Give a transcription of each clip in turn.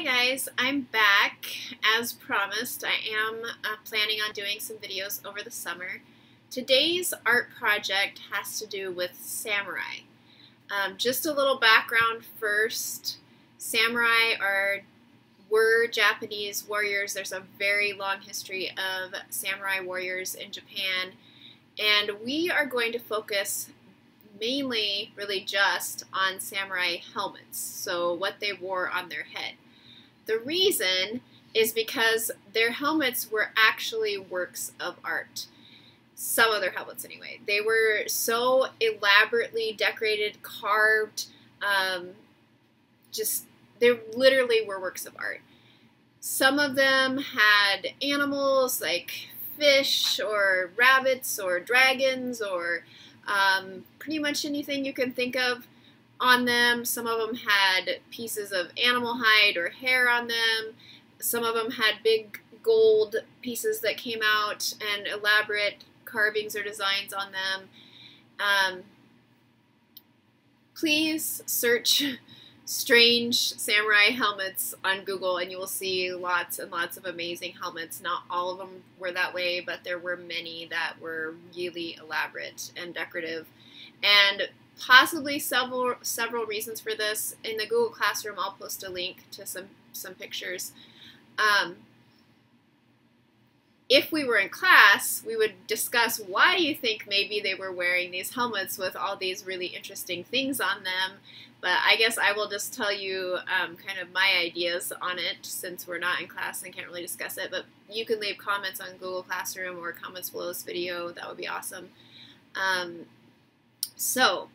Hi guys, I'm back. As promised, I am uh, planning on doing some videos over the summer. Today's art project has to do with samurai. Um, just a little background first. Samurai are were Japanese warriors. There's a very long history of samurai warriors in Japan, and we are going to focus mainly, really just on samurai helmets, so what they wore on their head. The reason is because their helmets were actually works of art. Some of their helmets, anyway. They were so elaborately decorated, carved, um, just, they literally were works of art. Some of them had animals like fish or rabbits or dragons or um, pretty much anything you can think of on them. Some of them had pieces of animal hide or hair on them. Some of them had big gold pieces that came out and elaborate carvings or designs on them. Um, please search strange samurai helmets on Google and you will see lots and lots of amazing helmets. Not all of them were that way, but there were many that were really elaborate and decorative. And possibly several several reasons for this. In the Google Classroom, I'll post a link to some some pictures. Um, if we were in class, we would discuss why you think maybe they were wearing these helmets with all these really interesting things on them. But I guess I will just tell you um, kind of my ideas on it since we're not in class and can't really discuss it. But you can leave comments on Google Classroom or comments below this video. That would be awesome. Um, so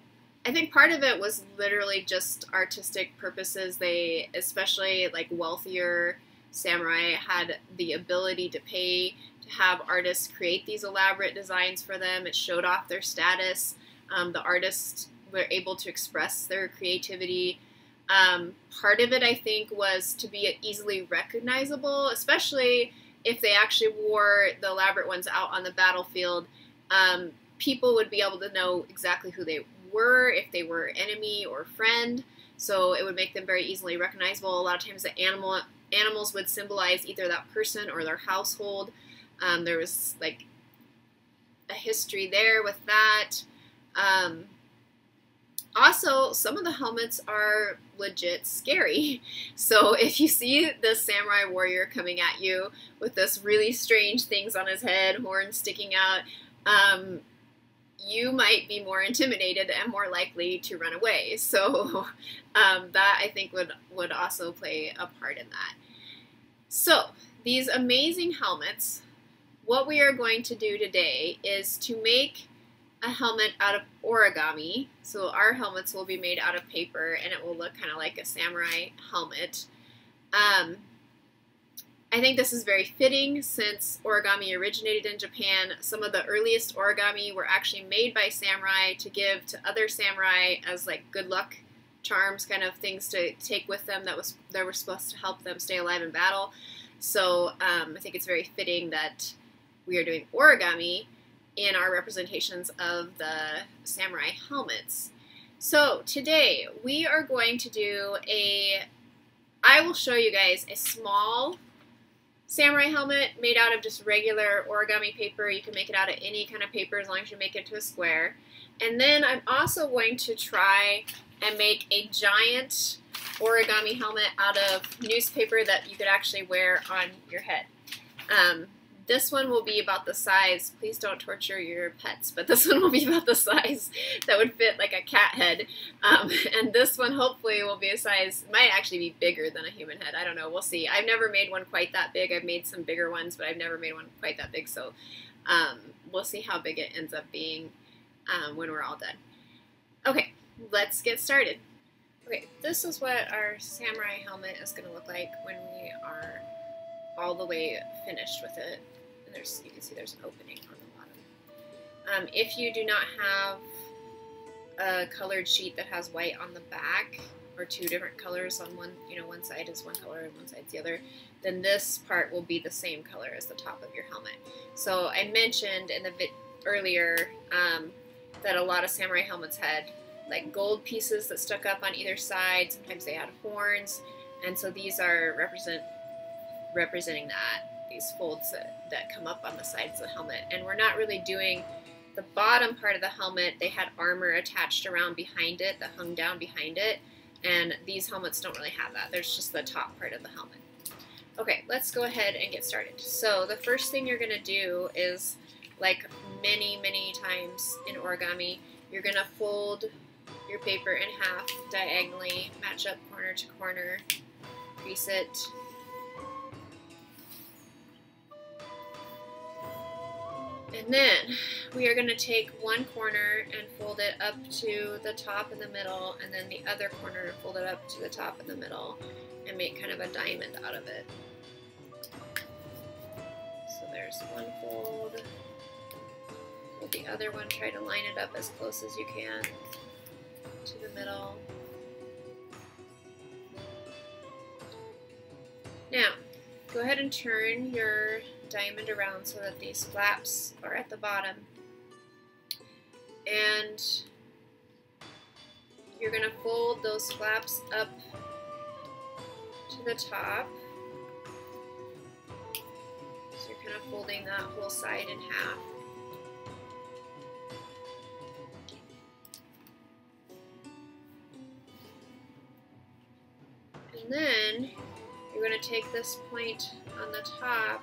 I think part of it was literally just artistic purposes. They, especially like wealthier samurai, had the ability to pay to have artists create these elaborate designs for them. It showed off their status. Um, the artists were able to express their creativity. Um, part of it, I think, was to be easily recognizable, especially if they actually wore the elaborate ones out on the battlefield. Um, people would be able to know exactly who they were, if they were enemy or friend. So it would make them very easily recognizable. A lot of times, the animal animals would symbolize either that person or their household. Um, there was like a history there with that. Um, also, some of the helmets are legit scary. So if you see this samurai warrior coming at you with this really strange things on his head, horns sticking out, um, you might be more intimidated and more likely to run away. So um, that I think would would also play a part in that. So these amazing helmets. What we are going to do today is to make a helmet out of origami. So our helmets will be made out of paper and it will look kind of like a samurai helmet. Um, I think this is very fitting since origami originated in Japan. Some of the earliest origami were actually made by samurai to give to other samurai as like good luck charms, kind of things to take with them that was that were supposed to help them stay alive in battle. So um, I think it's very fitting that we are doing origami in our representations of the samurai helmets. So today we are going to do a, I will show you guys a small samurai helmet made out of just regular origami paper. You can make it out of any kind of paper as long as you make it to a square. And then I'm also going to try and make a giant origami helmet out of newspaper that you could actually wear on your head. Um, this one will be about the size, please don't torture your pets, but this one will be about the size that would fit like a cat head. Um, and this one hopefully will be a size, might actually be bigger than a human head. I don't know, we'll see. I've never made one quite that big. I've made some bigger ones, but I've never made one quite that big. So um, we'll see how big it ends up being um, when we're all done. Okay, let's get started. Okay, this is what our samurai helmet is going to look like when we are all the way finished with it there's you can see there's an opening on the bottom. Um, if you do not have a colored sheet that has white on the back or two different colors on one, you know, one side is one color and one side's the other, then this part will be the same color as the top of your helmet. So I mentioned in the bit earlier um, that a lot of samurai helmets had like gold pieces that stuck up on either side. Sometimes they had horns, and so these are represent representing that these folds that, that come up on the sides of the helmet. And we're not really doing the bottom part of the helmet. They had armor attached around behind it that hung down behind it. And these helmets don't really have that. There's just the top part of the helmet. Okay, let's go ahead and get started. So the first thing you're going to do is, like many, many times in origami, you're going to fold your paper in half diagonally, match up corner to corner, crease it, And then we are going to take one corner and fold it up to the top in the middle, and then the other corner and fold it up to the top in the middle, and make kind of a diamond out of it. So there's one fold. Fold the other one, try to line it up as close as you can to the middle. Now, go ahead and turn your diamond around so that these flaps are at the bottom. And you're going to fold those flaps up to the top. So you're kind of folding that whole side in half. And then you're going to take this point on the top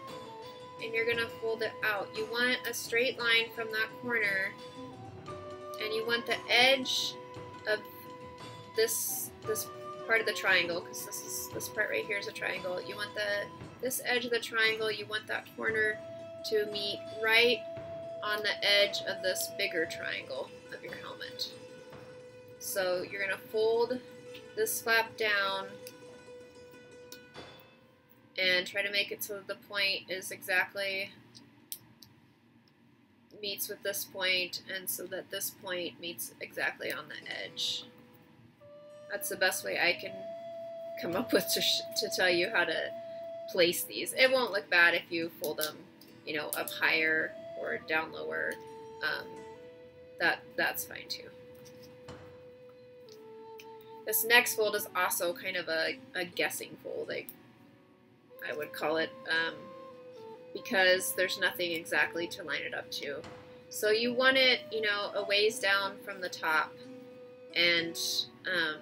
and you're gonna fold it out. You want a straight line from that corner and you want the edge of this this part of the triangle because this is this part right here is a triangle. You want the this edge of the triangle, you want that corner to meet right on the edge of this bigger triangle of your helmet. So you're gonna fold this flap down and try to make it so that the point is exactly meets with this point and so that this point meets exactly on the edge. That's the best way I can come up with to, to tell you how to place these. It won't look bad if you fold them, you know, up higher or down lower. Um, that That's fine too. This next fold is also kind of a, a guessing fold. Like I would call it, um, because there's nothing exactly to line it up to. So you want it, you know, a ways down from the top, and um,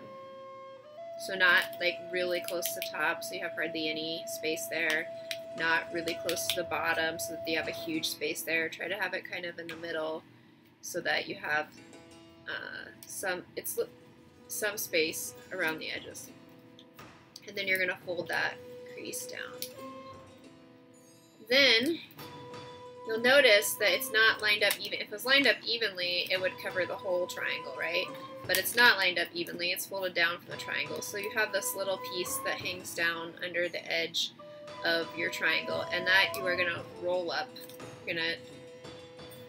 so not like really close to the top, so you have hardly any space there. Not really close to the bottom, so that you have a huge space there. Try to have it kind of in the middle, so that you have uh, some it's some space around the edges. And then you're gonna fold that crease down. Then you'll notice that it's not lined up even. If it was lined up evenly, it would cover the whole triangle, right? But it's not lined up evenly. It's folded down from the triangle. So you have this little piece that hangs down under the edge of your triangle, and that you are going to roll up. You're going to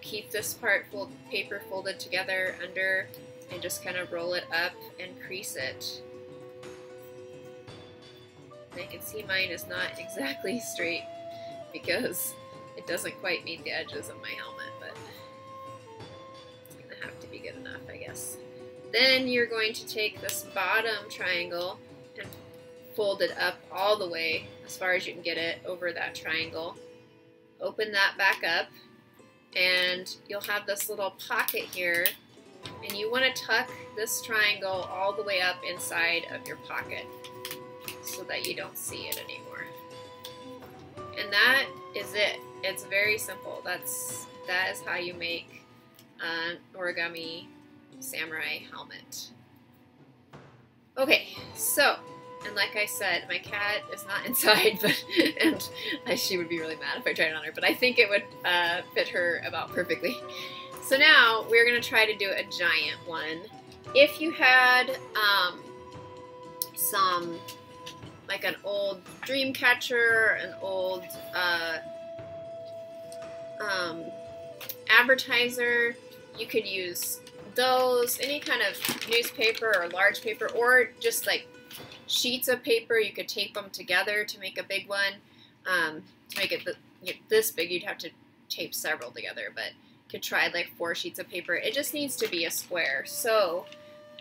keep this part fold, paper folded together under and just kind of roll it up and crease it I can see mine is not exactly straight because it doesn't quite meet the edges of my helmet, but it's to have to be good enough, I guess. Then you're going to take this bottom triangle and fold it up all the way as far as you can get it over that triangle. Open that back up and you'll have this little pocket here and you want to tuck this triangle all the way up inside of your pocket so that you don't see it anymore. And that is it. It's very simple. That's that is how you make an origami samurai helmet. Okay, so and like I said, my cat is not inside, but and she would be really mad if I tried it on her. But I think it would uh, fit her about perfectly. So now we're gonna try to do a giant one. If you had um, some like an old dream catcher, an old uh, um, advertiser. You could use those, any kind of newspaper or large paper, or just like sheets of paper. You could tape them together to make a big one. Um, to make it this big, you'd have to tape several together, but could try like four sheets of paper. It just needs to be a square. So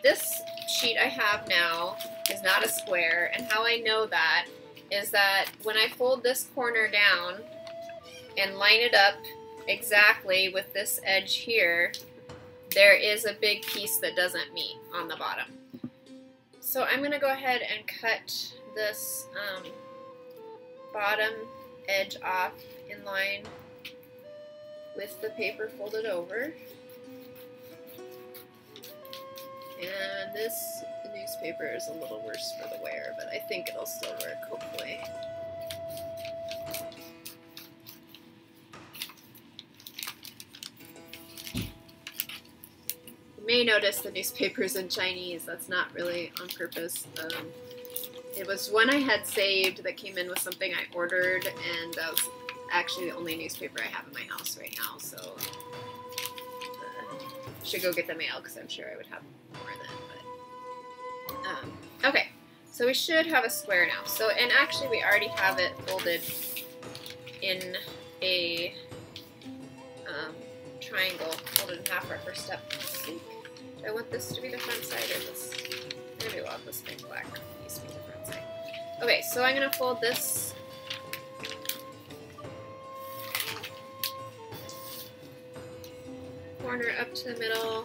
this sheet I have now is not a square, and how I know that is that when I fold this corner down and line it up exactly with this edge here, there is a big piece that doesn't meet on the bottom. So I'm going to go ahead and cut this um, bottom edge off in line with the paper folded over. And this newspaper is a little worse for the wear, but I think it'll still work, hopefully. You may notice the newspapers in Chinese. That's not really on purpose. Um, it was one I had saved that came in with something I ordered, and that was actually the only newspaper I have in my house right now, so should go get the mail because I'm sure I would have more then. But um, okay, so we should have a square now. So and actually we already have it folded in a um, triangle, folded in half for our first step. Do I want this to be the front side or this? Maybe we'll have this black be the front side. Okay, so I'm gonna fold this corner up to the middle.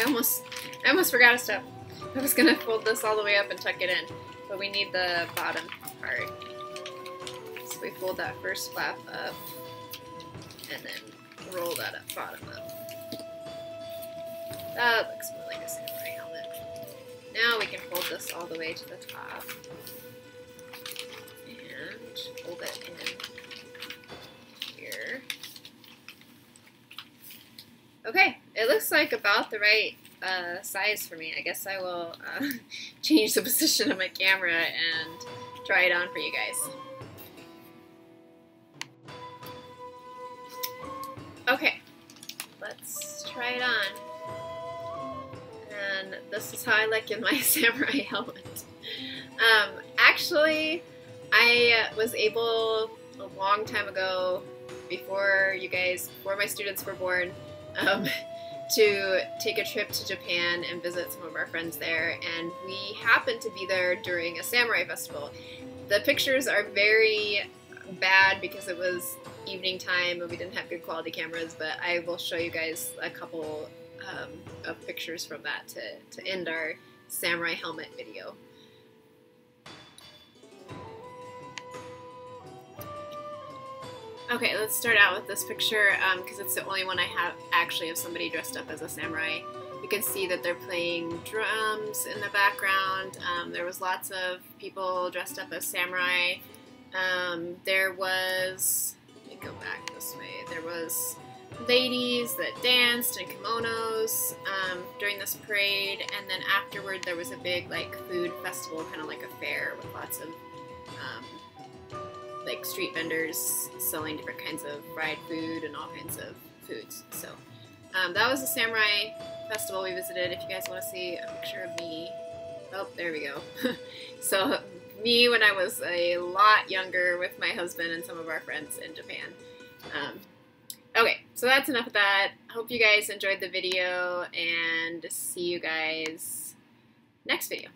I almost I almost forgot a step. I was gonna fold this all the way up and tuck it in, but we need the bottom part. So we fold that first flap up and then roll that up bottom up. That looks more like a samurai helmet. Now we can fold this all the way to the top and fold it in here. Okay, it looks like about the right uh, size for me. I guess I will uh, change the position of my camera and try it on for you guys. Okay, let's try it on. And this is how I like in my samurai helmet. Um, actually, I was able a long time ago, before you guys, before my students were born, um, to take a trip to Japan and visit some of our friends there, and we happened to be there during a samurai festival. The pictures are very bad because it was evening time and we didn't have good quality cameras, but I will show you guys a couple um, of pictures from that to, to end our samurai helmet video. Okay, let's start out with this picture because um, it's the only one I have actually of somebody dressed up as a samurai. You can see that they're playing drums in the background. Um, there was lots of people dressed up as samurai. Um, there was, let me go back this way, there was ladies that danced in kimonos um, during this parade and then afterward there was a big like food festival, kind of like a fair with lots of um, like street vendors selling different kinds of fried food and all kinds of foods. So um, that was the Samurai Festival we visited. If you guys want to see a picture of me, oh, there we go. so me when I was a lot younger with my husband and some of our friends in Japan. Um, okay, so that's enough of that. Hope you guys enjoyed the video and see you guys next video.